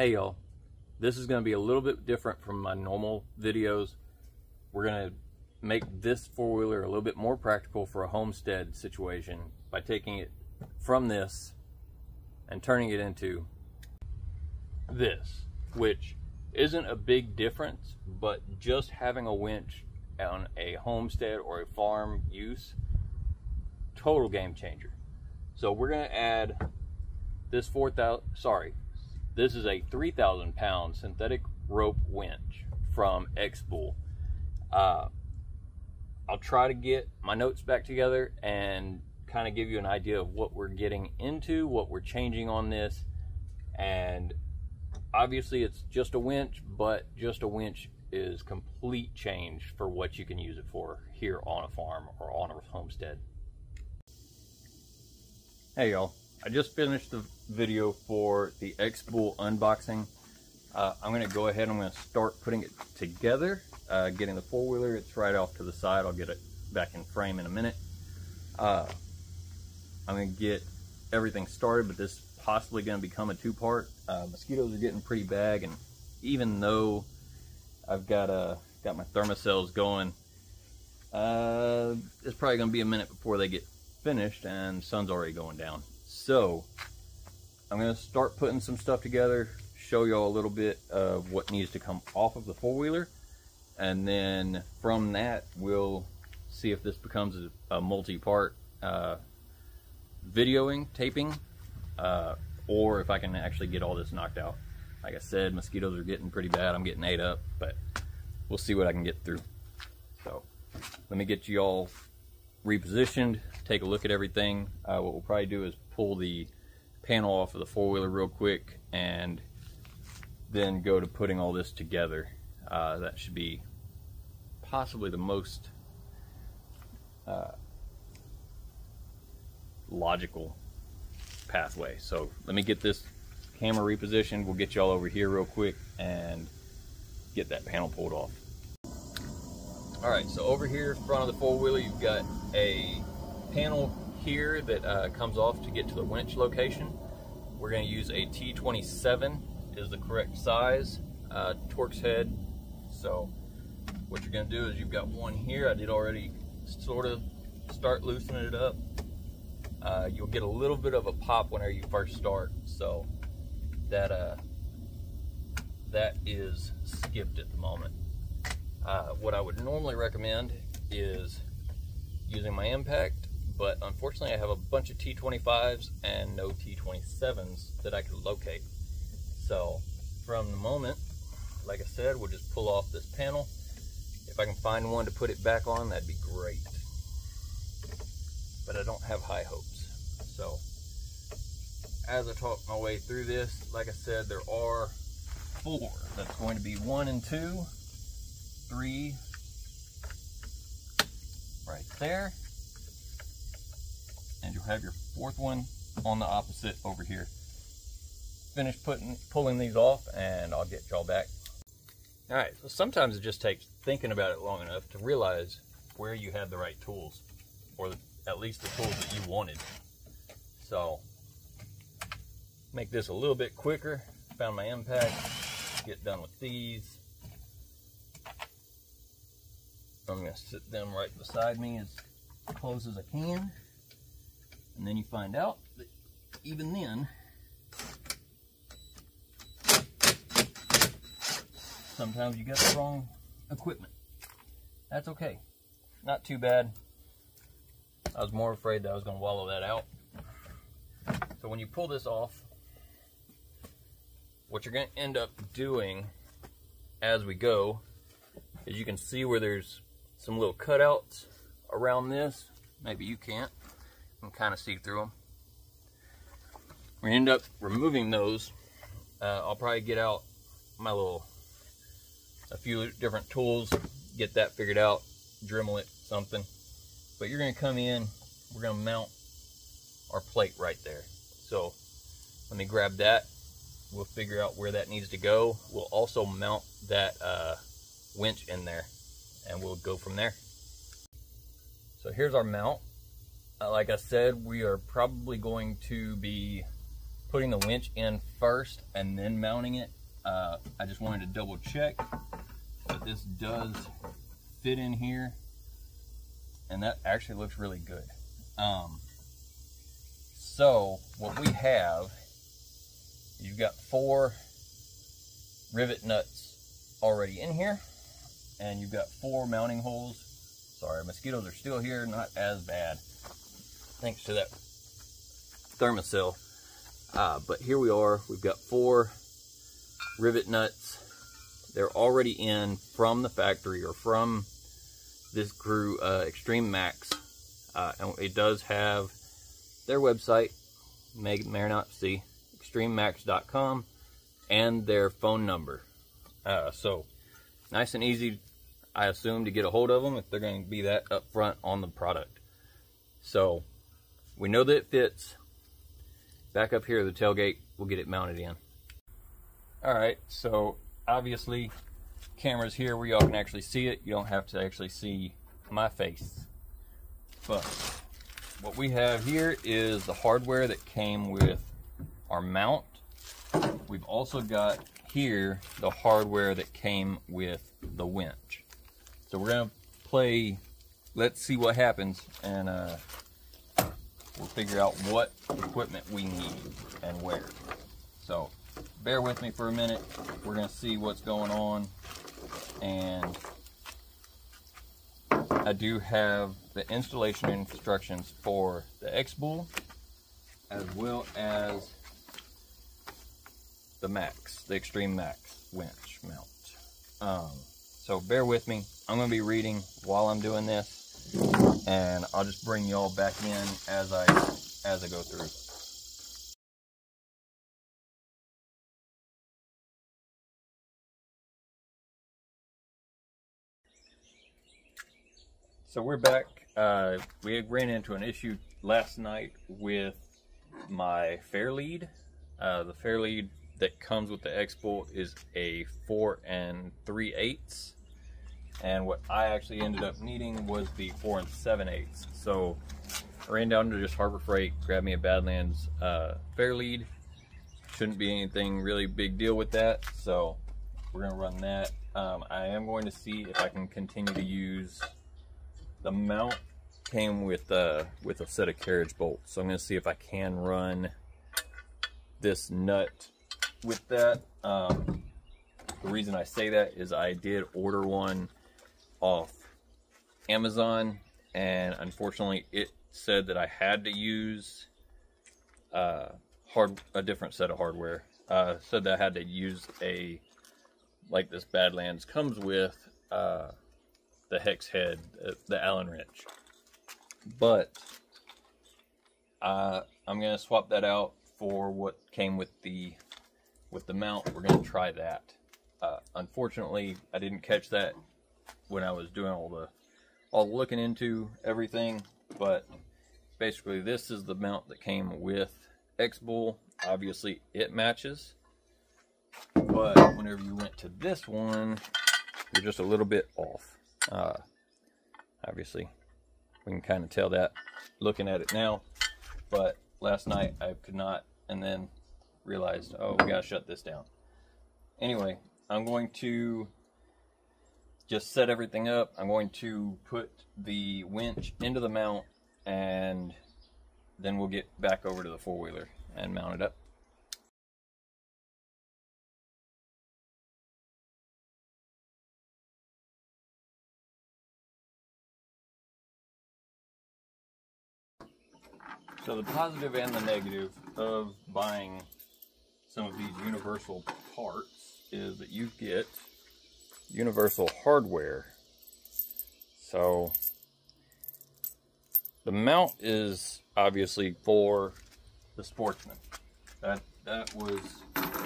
Hey y'all, this is going to be a little bit different from my normal videos. We're going to make this four-wheeler a little bit more practical for a homestead situation by taking it from this and turning it into this, which isn't a big difference, but just having a winch on a homestead or a farm use, total game changer. So we're gonna add this 4,000, sorry, this is a 3,000 pound synthetic rope winch from X-Bull. Uh, I'll try to get my notes back together and kind of give you an idea of what we're getting into, what we're changing on this, and obviously it's just a winch, but just a winch is complete change for what you can use it for here on a farm or on a homestead. Hey y'all, I just finished the video for the X-Bull unboxing. Uh, I'm going to go ahead and I'm going to start putting it together, uh, getting the four-wheeler. It's right off to the side. I'll get it back in frame in a minute. Uh, I'm going to get everything started, but this is possibly going to become a two-part. Uh, mosquitoes are getting pretty bad, and even though I've got uh, got my Thermacells going, uh, it's probably going to be a minute before they get finished and sun's already going down. So I'm going to start putting some stuff together, show y'all a little bit of what needs to come off of the four-wheeler. And then from that, we'll see if this becomes a, a multi-part uh, videoing, taping, uh, or if I can actually get all this knocked out. Like I said, mosquitoes are getting pretty bad. I'm getting ate up, but we'll see what I can get through. So let me get you all repositioned, take a look at everything. Uh, what we'll probably do is pull the panel off of the four-wheeler real quick and then go to putting all this together. Uh, that should be possibly the most uh, logical pathway. So let me get this camera repositioned. We'll get y'all over here real quick and get that panel pulled off. All right, so over here front of the four-wheeler, you've got a panel here that uh, comes off to get to the winch location. We're gonna use a T27 is the correct size, uh, Torx head. So what you're gonna do is you've got one here. I did already sort of start loosening it up. Uh, you'll get a little bit of a pop whenever you first start. So that uh, that is skipped at the moment. Uh, what I would normally recommend is using my impact, but unfortunately I have a bunch of T25s and no T27s that I could locate. So from the moment, like I said, we'll just pull off this panel. If I can find one to put it back on, that'd be great. But I don't have high hopes. So as I talk my way through this, like I said, there are four. That's going to be one and two, three, right there. And you'll have your fourth one on the opposite over here. Finish putting pulling these off and I'll get y'all back. All right, so sometimes it just takes thinking about it long enough to realize where you had the right tools, or the, at least the tools that you wanted. So, make this a little bit quicker. Found my impact, get done with these. I'm gonna sit them right beside me as close as I can. And then you find out that even then, sometimes you got the wrong equipment. That's okay. Not too bad. I was more afraid that I was going to wallow that out. So when you pull this off, what you're going to end up doing as we go is you can see where there's some little cutouts around this. Maybe you can't. You can kind of see through them. We end up removing those. Uh, I'll probably get out my little, a few different tools, get that figured out, Dremel it, something. But you're gonna come in, we're gonna mount our plate right there. So let me grab that. We'll figure out where that needs to go. We'll also mount that uh, winch in there and we'll go from there. So here's our mount. Uh, like I said, we are probably going to be putting the winch in first and then mounting it. Uh, I just wanted to double check that this does fit in here and that actually looks really good. Um, so what we have, you've got four rivet nuts already in here and you've got four mounting holes. Sorry, mosquitoes are still here, not as bad. Thanks to that Thermacell. Uh, but here we are, we've got four rivet nuts. They're already in from the factory or from this crew, uh, Extreme Max. Uh, and it does have their website, see, extrememax.com, and their phone number. Uh, so, nice and easy, I assume, to get a hold of them if they're going to be that upfront on the product. So, we know that it fits. Back up here, the tailgate, we'll get it mounted in. All right, so obviously cameras here where y'all can actually see it. You don't have to actually see my face. But what we have here is the hardware that came with our mount. We've also got here the hardware that came with the winch. So we're gonna play, let's see what happens and uh, we'll figure out what equipment we need and where. So bear with me for a minute. We're gonna see what's going on and I do have the installation instructions for the X-Bull as well as the Max, the Extreme Max winch mount. Um, so bear with me. I'm going to be reading while I'm doing this and I'll just bring y'all back in as I as I go through. So we're back. Uh, we ran into an issue last night with my Fairlead. Uh, the Fairlead that comes with the X-Bull is a 4 and 3 eighths. And what I actually ended up needing was the 4 and 7 eighths. So I ran down to just Harbor Freight, grabbed me a Badlands uh, Fairlead. Shouldn't be anything really big deal with that. So we're to run that. Um, I am going to see if I can continue to use the mount came with uh, with a set of carriage bolts. So I'm to see if I can run this nut with that. Um, the reason I say that is I did order one off Amazon and unfortunately it said that I had to use uh, hard a different set of hardware. Uh, said that I had to use a like this Badlands comes with uh, the hex head, uh, the Allen wrench. But uh, I'm gonna swap that out for what came with the with the mount. We're gonna try that. Uh, unfortunately, I didn't catch that when I was doing all the all the looking into everything. But basically, this is the mount that came with X-Bull. Obviously, it matches. But whenever you went to this one, you're just a little bit off. Uh, obviously, we can kind of tell that looking at it now. But last night I could not, and then realized, oh, we gotta shut this down. Anyway, I'm going to just set everything up. I'm going to put the winch into the mount, and then we'll get back over to the four wheeler and mount it up. So the positive and the negative of buying some of these universal parts is that you get universal hardware. So the mount is obviously for the sportsman. That that was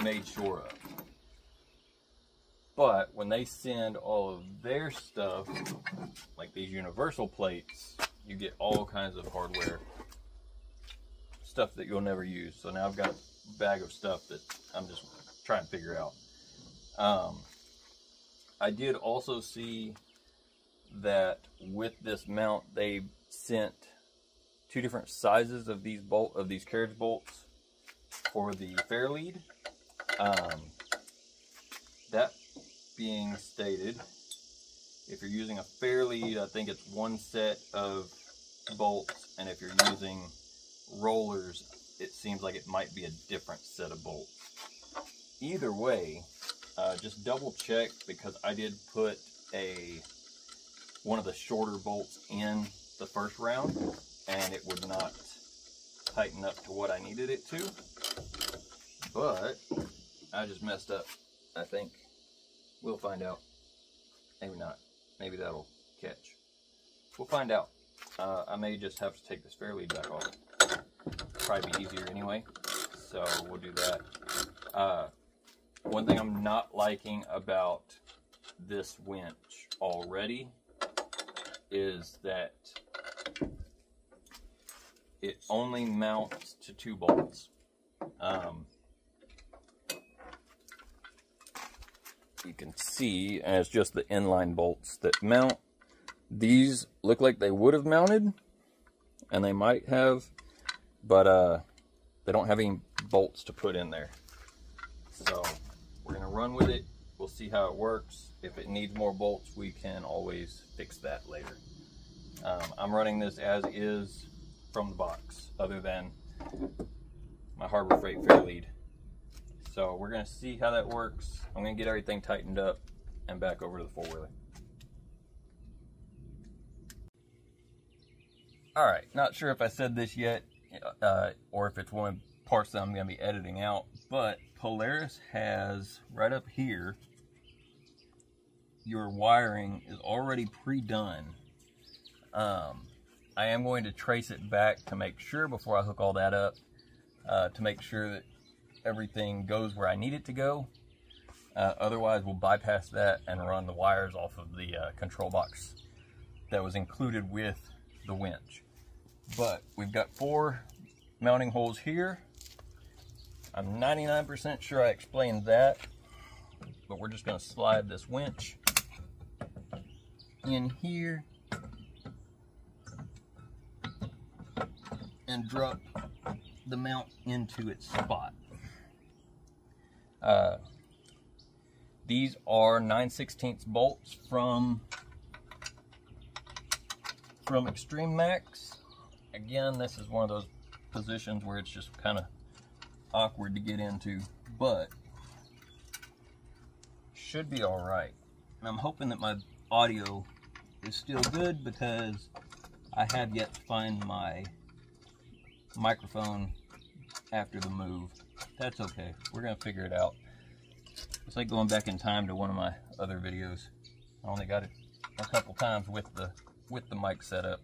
made sure of. But when they send all of their stuff, like these universal plates, you get all kinds of hardware stuff that you'll never use. So now I've got a bag of stuff that I'm just trying to figure out. Um, I did also see that with this mount, they sent two different sizes of these bolt of these carriage bolts. for the fair lead. Um, that being stated, if you're using a fair lead, I think it's one set of bolts, and if you're using rollers, it seems like it might be a different set of bolts. Either way, uh, just double check because I did put a one of the shorter bolts in the first round and it would not tighten up to what I needed it to. But I just messed up, I think. We'll find out. Maybe not. Maybe that'll catch. We'll find out. Uh, I may just have to take this fair lead back off. Probably be easier anyway. So we'll do that. Uh, one thing I'm not liking about this winch already is that it only mounts to two bolts. Um, you can see, and it's just the inline bolts that mount. These look like they would have mounted, and they might have, but uh, they don't have any bolts to put in there. So we're gonna run with it. We'll see how it works. If it needs more bolts, we can always fix that later. Um, I'm running this as is from the box, other than my Harbor Freight Fair Lead. So we're gonna see how that works. I'm gonna get everything tightened up and back over to the four-wheeler. All right, not sure if I said this yet, uh, or if it's one parts that I'm gonna be editing out, but Polaris has right up here, your wiring is already pre-done. Um, I am going to trace it back to make sure before I hook all that up, uh, to make sure that everything goes where I need it to go. Uh, otherwise, we'll bypass that and run the wires off of the uh, control box that was included with the winch. But we've got four mounting holes here. I'm 99% sure I explained that, but we're just going to slide this winch in here and drop the mount into its spot. Uh, these are 9 16 bolts from from Extreme Max. Again, this is one of those positions where it's just kind of awkward to get into, but should be all right. And I'm hoping that my audio is still good because I have yet to find my microphone after the move. That's okay. We're going to figure it out. It's like going back in time to one of my other videos. I only got it a couple times with the with the mic setup.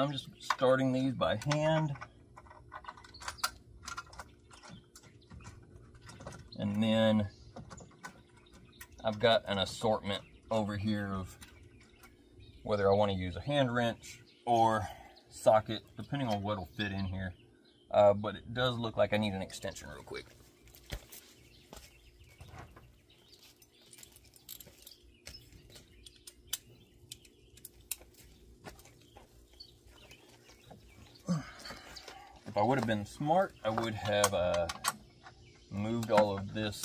I'm just starting these by hand. And then I've got an assortment over here of whether I want to use a hand wrench or socket, depending on what will fit in here. Uh, but it does look like I need an extension real quick. I would have been smart, I would have uh, moved all of this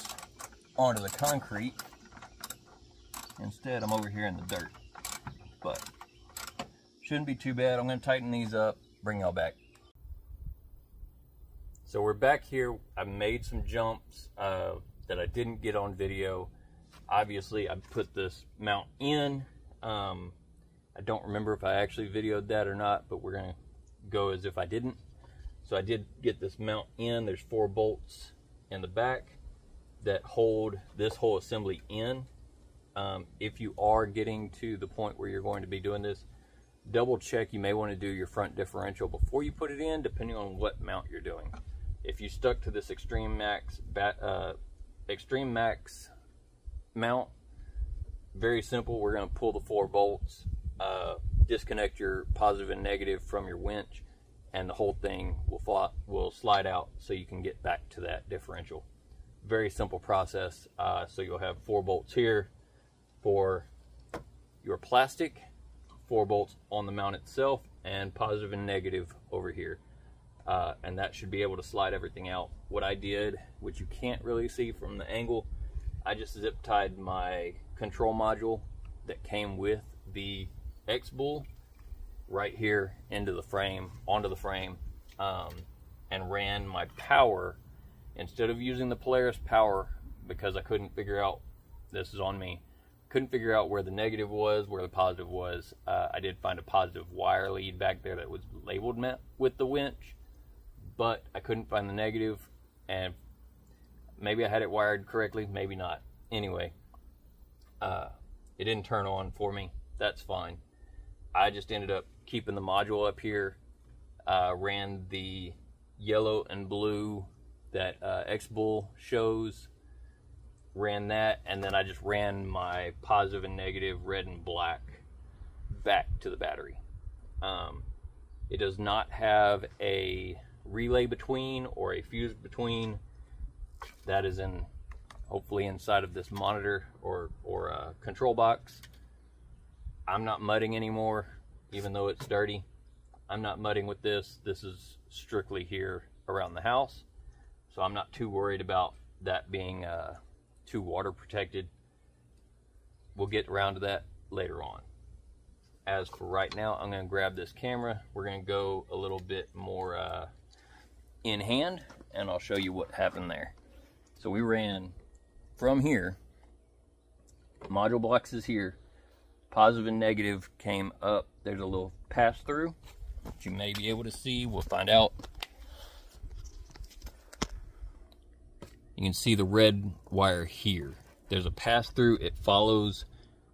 onto the concrete. Instead, I'm over here in the dirt. But shouldn't be too bad. I'm going to tighten these up, bring y'all back. So we're back here. I made some jumps uh, that I didn't get on video. Obviously, I put this mount in. Um, I don't remember if I actually videoed that or not, but we're going to go as if I didn't. So I did get this mount in. There's four bolts in the back that hold this whole assembly in. Um, if you are getting to the point where you're going to be doing this, double check you may want to do your front differential before you put it in depending on what mount you're doing if you stuck to this extreme max uh, extreme max mount very simple we're going to pull the four bolts uh, disconnect your positive and negative from your winch and the whole thing will fly, will slide out so you can get back to that differential very simple process uh, so you'll have four bolts here for your plastic four bolts on the mount itself and positive and negative over here. Uh, and that should be able to slide everything out. What I did, which you can't really see from the angle, I just zip tied my control module that came with the X-Bull right here into the frame, onto the frame, um, and ran my power instead of using the Polaris power because I couldn't figure out, this is on me, couldn't figure out where the negative was, where the positive was. Uh, I did find a positive wire lead back there that was labeled with the winch, but I couldn't find the negative, and maybe I had it wired correctly, maybe not. Anyway, uh, it didn't turn on for me. That's fine. I just ended up keeping the module up here, uh, ran the yellow and blue that uh, X-Bull shows ran that, and then I just ran my positive and negative red and black back to the battery. Um, it does not have a relay between or a fuse between. That is in hopefully inside of this monitor or or a control box. I'm not mudding anymore, even though it's dirty. I'm not mudding with this. This is strictly here around the house, so I'm not too worried about that being uh, too water protected. We'll get around to that later on. As for right now, I'm going to grab this camera. We're going to go a little bit more uh, in hand, and I'll show you what happened there. So we ran from here, module box is here, positive and negative came up. There's a little pass through, which you may be able to see. We'll find out. You can see the red wire here. There's a pass through. It follows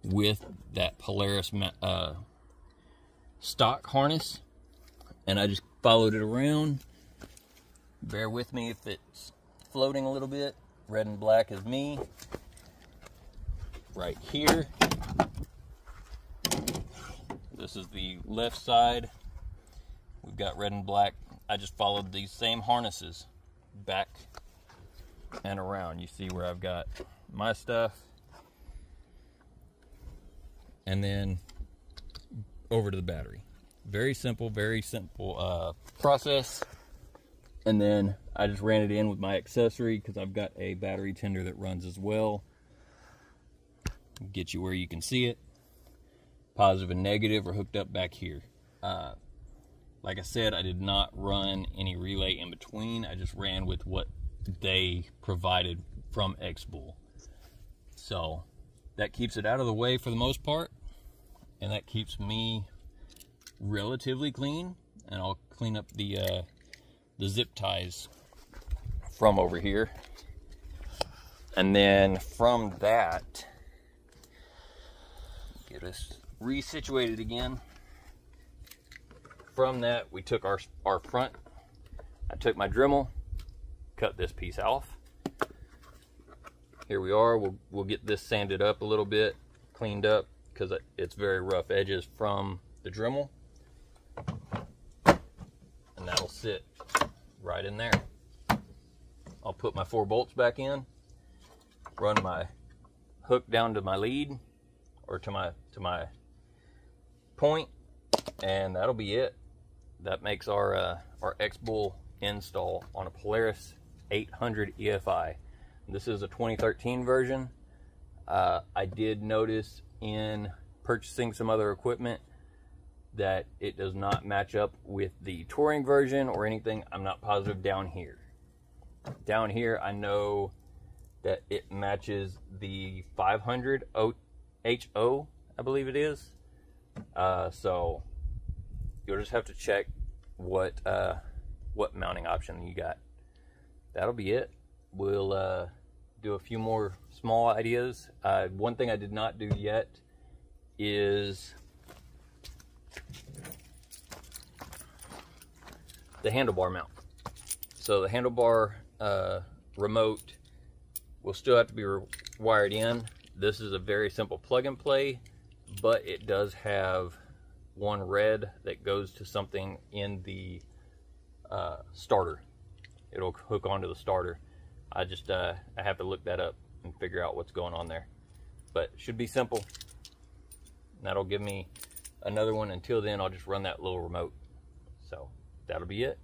with that Polaris uh, stock harness. And I just followed it around. Bear with me if it's floating a little bit. Red and black is me. Right here. This is the left side. We've got red and black. I just followed these same harnesses back and around. You see where I've got my stuff. And then over to the battery. Very simple, very simple uh, process. And then I just ran it in with my accessory because I've got a battery tender that runs as well. Get you where you can see it. Positive and negative are hooked up back here. Uh, like I said, I did not run any relay in between. I just ran with what they provided from X-Bull. So that keeps it out of the way for the most part. And that keeps me relatively clean. And I'll clean up the, uh, the zip ties from over here. And then from that, get us resituated again. From that, we took our, our front. I took my Dremel, cut this piece off. Here we are. We'll, we'll get this sanded up a little bit, cleaned up, because it's very rough edges from the Dremel. And that'll sit right in there. I'll put my four bolts back in, run my hook down to my lead or to my to my point, and that'll be it. That makes our uh, our X-Bull install on a Polaris 800 EFI. This is a 2013 version. Uh, I did notice in purchasing some other equipment that it does not match up with the touring version or anything. I'm not positive down here. Down here, I know that it matches the 500 HO, I believe it is. Uh, so you'll just have to check what uh, what mounting option you got that'll be it. We'll uh, do a few more small ideas. Uh, one thing I did not do yet is the handlebar mount. So the handlebar uh, remote will still have to be wired in. This is a very simple plug and play, but it does have one red that goes to something in the uh, starter it'll hook onto the starter. I just uh, I have to look that up and figure out what's going on there. But should be simple. That'll give me another one. Until then, I'll just run that little remote. So that'll be it.